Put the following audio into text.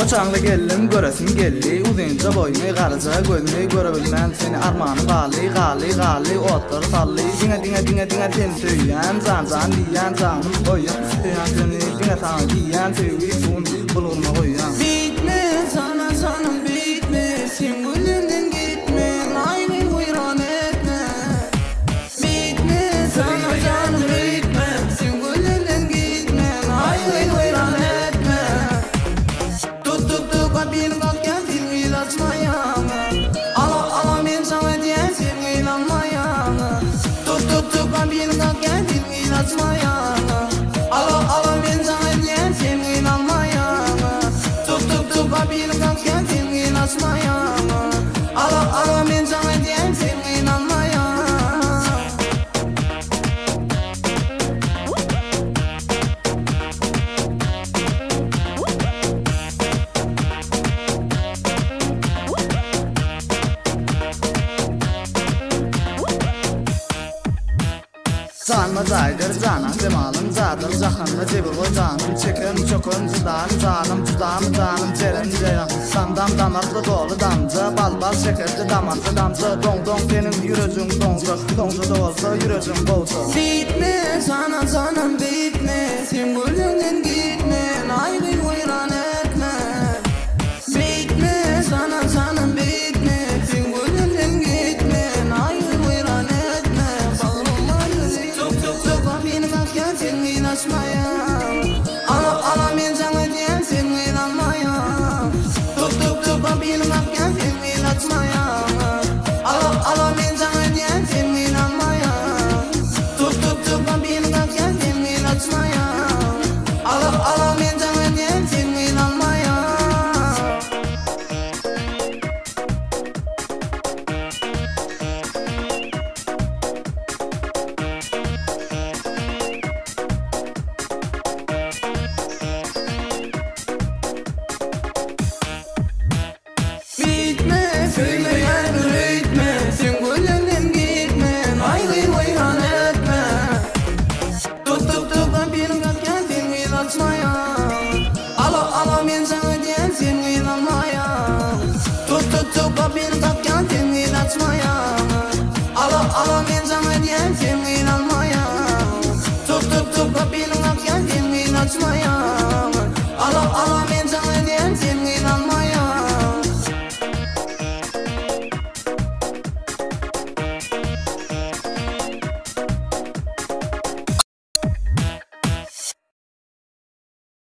Koçanlı geldim göresim geldi. Uzunca boyunu garaca gözünü Görebilmem. Seni armanı gali gali gali Otları sallı Dine dine dine dine seni söyleyen Can can diyen canım koyun Söyleyen seni dine sana diyen Söğü sun bulunma. Açmaya Ala ala ben sana diyen Sen inanmaya Tut tut tut kapıyı bak gel Dilmi açmaya Ala ala ben sana diyen Sen inanmaya Tut tut tut kapıyı bak gel Dilmi açmaya Ala Canma caydır canan cemalım cadır Cahanlı cebi koy canım Çekin çokun cıdan canım Cudam canım cerin ceyran Dam dam damaklı dolu damcı Bal bal şekerli damancı damcı Dong dong benim yürücüm doncu Doncu da olsa yürücüm bolsa Bitme sana smile. my